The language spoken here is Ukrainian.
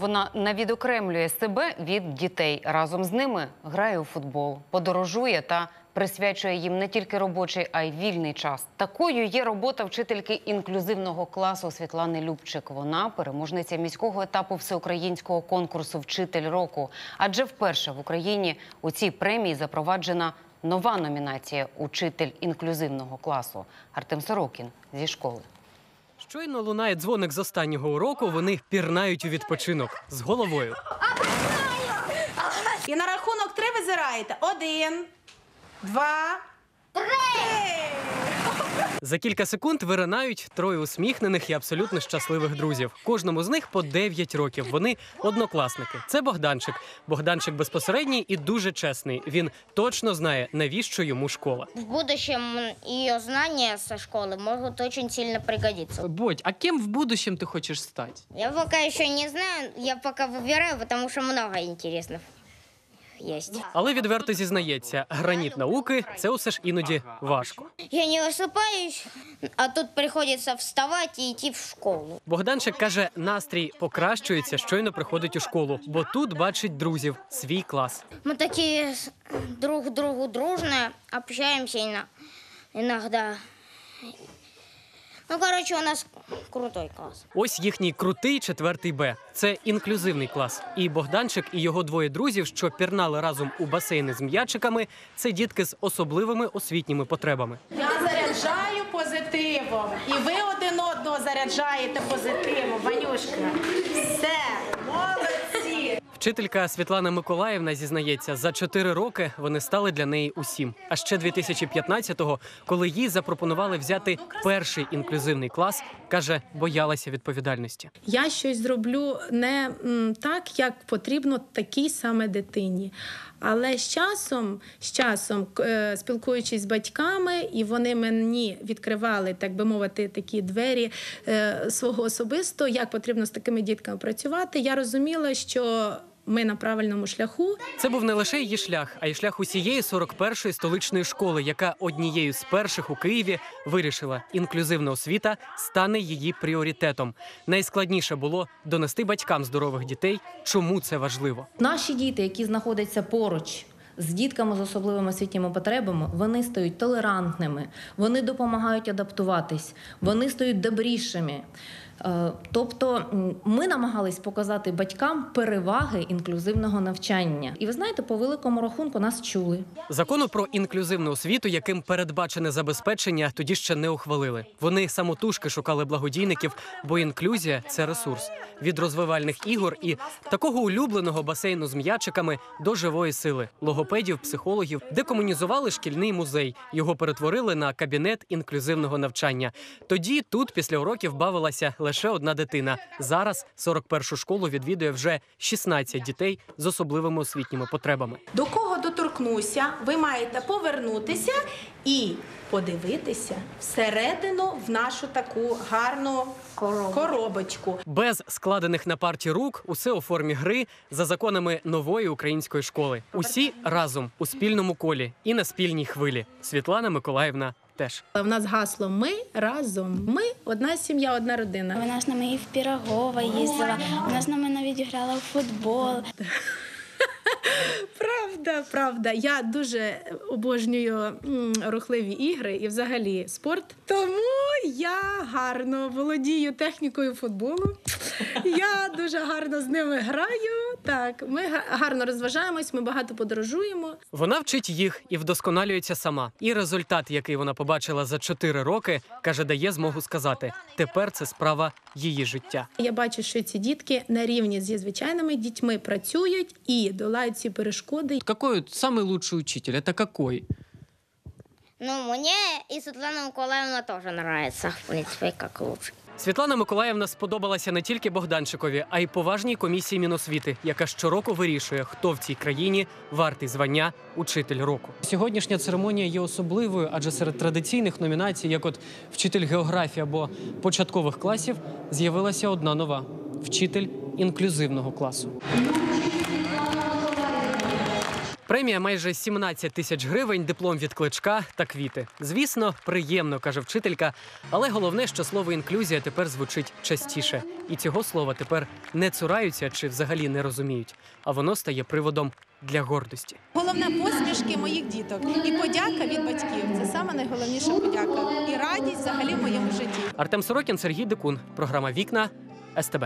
Вона не відокремлює себе від дітей. Разом з ними грає у футбол, подорожує та присвячує їм не тільки робочий, а й вільний час. Такою є робота вчительки інклюзивного класу Світлани Любчик. Вона переможниця міського етапу всеукраїнського конкурсу Вчитель року. Адже вперше в Україні у цій премії запроваджена нова номінація Учитель інклюзивного класу Артем Сорокін зі школи. Щойно лунає дзвоник з останнього уроку, вони пірнають у відпочинок з головою. І на рахунок три визираєте. Один, два. За кілька секунд виринають троє усміхнених і абсолютно щасливих друзів. Кожному з них по 9 років. Вони однокласники. Це Богданчик. Богданчик безпосередній і дуже чесний. Він точно знає, навіщо йому школа. В будущем ее знания со школы могут очень сильно пригодиться. Бодь, а кем в будущем ты хочешь стать? Я пока еще не знаю, я пока выбираю, потому что много интересных есть. Але відверто зізнається, граніт науки це усе ж іноді важко. Я не высыпаюсь, а тут приходится вставать и идти в школу. Богданчик каже, настрій покращується, щойно приходить у школу, бо тут бачить друзів, свій клас. Мы такие с- друг к другу дружные, общаемся ино- иногда. Ну, короче, у нас крутой класс. Ось їхній крутий четвертий Б. Це інклюзивний клас. І Богданчик і його двоє друзів, що пірнали разом у басейни з м'ячиками, це дітки з особливими освітніми потребами. Я заряджаю позитивом. І ви один одного заряджаєте позитивом. Ванюшка. Все, молодці. Вчителька Світлана Миколаївна зізнається, за чотири роки вони стали для неї усім. А ще 2015-го, коли їй запропонували взяти перший інклюзивний клас, каже, боялася відповідальності. я щось зроблю не так, як потрібно такій саме дитині. Але з часом, з часом, е, спілкуючись з батьками, і вони мені відкривали, так би мовити, такі двері е, свого особисто, як потрібно з такими дітками працювати. Я розуміла, що ми на правильному шляху. Це був не лише її шлях, а й шлях усієї 41-ї столичної школи, яка однією з перших у Києві вирішила, інклюзивна освіта стане її пріоритетом. Найскладніше було донести батькам здорових дітей, чому це важливо. Наші діти, які знаходяться поруч з дітками з особливими освітніми потребами, вони стають толерантними, вони допомагають адаптуватись, вони стають добрішими. Е, Тобто ми намагались показати батькам переваги інклюзивного навчання. І ви знаєте, по великому рахунку нас чули. Закону про інклюзивну освіту, яким передбачене забезпечення, тоді ще не ухвалили. Вони самотужки шукали благодійників, бо інклюзія це ресурс від розвивальних ігор і такого улюбленого басейну з м'ячиками до живої сили, логопедів, психологів, декомунізували шкільний музей. Його перетворили на кабінет інклюзивного навчання. Тоді тут після уроків бавилася лише одна дитина. Зараз 41-шу школу відвідує вже 16 дітей з особливими освітніми потребами. До кого доторкнуся, ви маєте повернутися і подивитися всередину в нашу таку гарну коробочку. Без складених на парті рук, усе у формі гри за законами нової української школи. Усі разом у спільному колі і на спільній хвилі. Світлана Миколаївна теж. У нас гасло Ми разом. Ми одна сім'я, одна родина. Вона з нами і в Пірогова їздила, вона з нами навіть грала в футбол. Правда, правда. Я дуже обожнюю рухливі ігри і взагалі спорт. Тому я гарно володію технікою футболу. Я дуже гарно з ними граю. Так, ми гарно розважаємось, ми багато подорожуємо. Вона вчить їх і вдосконалюється сама. І результат, який вона побачила за 4 роки, каже, дає змогу сказати: тепер це справа її життя. Я бачу, що ці дітки на рівні зі звичайними дітьми працюють і долають ці перешкоди. Какой самый лучший учитель? Это какой? Ну, мне и Светлана Николаевна тоже нравится, в принципе, как лучше. Світлана Миколаївна сподобалася не тільки Богданчикові, а й поважній комісії Міносвіти, яка щороку вирішує, хто в цій країні вартий звання учитель року. Сьогоднішня церемонія є особливою, адже серед традиційних номінацій, як от вчитель географії або початкових класів, з'явилася одна нова вчитель інклюзивного класу. Премія майже 17 тисяч гривень, диплом від кличка та квіти. Звісно, приємно, каже вчителька. Але головне, що слово інклюзія тепер звучить частіше, і цього слова тепер не цураються чи взагалі не розуміють. А воно стає приводом для гордості. Головне посмішки моїх діток і подяка від батьків. Це саме найголовніша подяка. І радість взагалі в моєму житті. Артем Сорокін, Сергій Дикун. Програма Вікна СТБ.